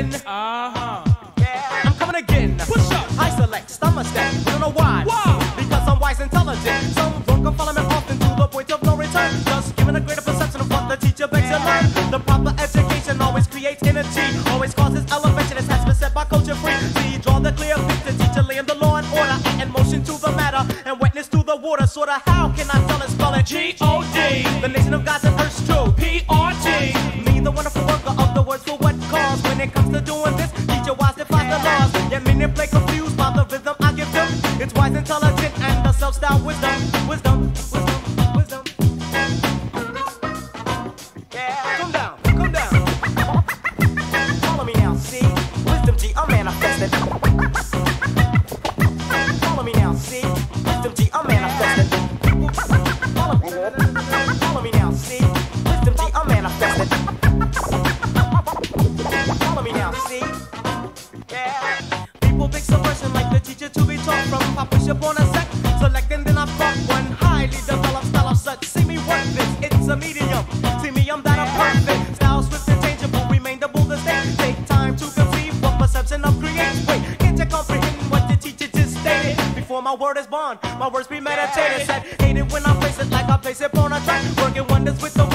again. Uh huh. Yeah, I'm coming again. What's up? I select stomach step. I don't know why. Why? Because I'm wise, intelligent. Some drunk can follow me often to the point of no return. Just giving a greater perception of what the teacher begs to learn. The proper education always creates energy, always causes elevation. It has been set by culture free. See, draw the clear picture, teacher laying the law and order, and motion to the matter, and wetness to the water. Sorta, how can I spell it? Spell it G O D The nation of God's and earth's true. P R T. Me, the wonderful When it comes to doing this, teacher wise defy the laws. Yet many play confused by the rhythm I give them. It's wise, intelligent, and the self-styled wisdom. Wisdom, wisdom, from. I push up on a set, select and then I fuck one highly developed style of such. See me work this, it's a medium. See me, I'm that I'm perfect. Style swift and changeable, remain the boldest state. Take time to conceive what perception of creates. Wait, can't you comprehend what the teacher just stated? Before my word is born, my words premeditated. Said, hate it when I place it like I place it on a track. Working wonders with the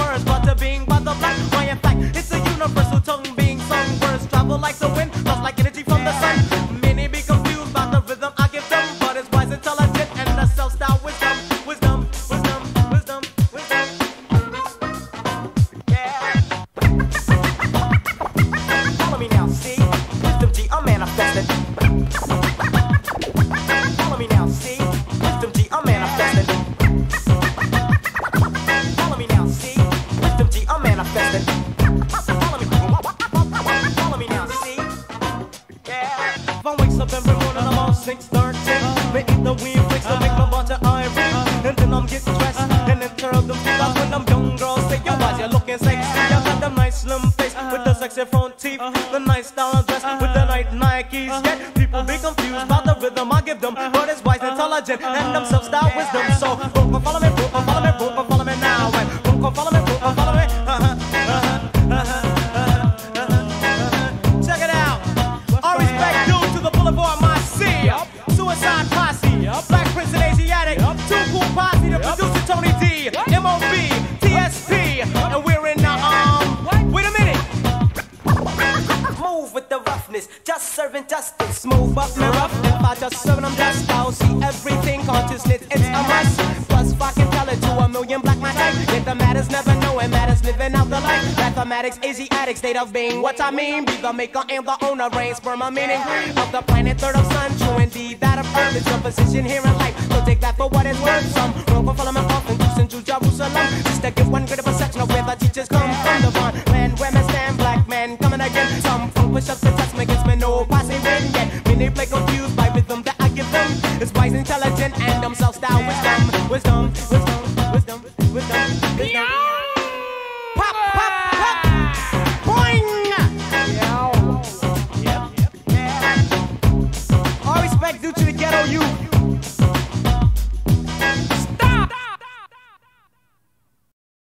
manifesting. Follow me now, see? Wisdom G, I'm manifesting. Follow me now, see? Wisdom G, I'm manifesting. Follow me, follow me now, see? Yeah. If I wakes up every morning, I'm on 613. Me eat the weed flicks to make my of iron. And then I'm getting dressed and then turn them feet up when them young girls say, Yo, why you looking sexy? I got them nice slim face with the sexy front teeth, the nice style dress with the nice Nikes. Yet people be confused by the rhythm I give them, but it's wise, intelligent, and wisdom. So, boom, follow me, boom, follow me, boom, follow me now, and boom, follow me, boom, follow me. Uh-huh, uh-huh, uh-huh, uh-huh, uh-huh. Check it out. All respect due to the Boulevard Marcy. Suicide Posse. Black Prince and Asiatic. Too Cool Posse. The producer Tony D. just serving justice. Move up me rough, if I just serving them just I'll see everything consciousness, it's a must. Plus, can tell it to a million black my type. Yet the matters never know, it matters living out the life. Mathematics, Asiatic state of being. What I mean, be the maker and the owner, reigns for my meaning of the planet, third of sun. True indeed, that Earth is your position here in life. So take that for what it's worth. Some for follow me off and juice into Jerusalem. Just to give one greater perception of where the teachers come from. The one land where men stand, rhythmically confused by rhythm that I give them. It's wise, intelligent, and I'm self-styled wisdom, wisdom, wisdom, wisdom, wisdom, wisdom. wisdom. Yeah. due to the ghetto youth.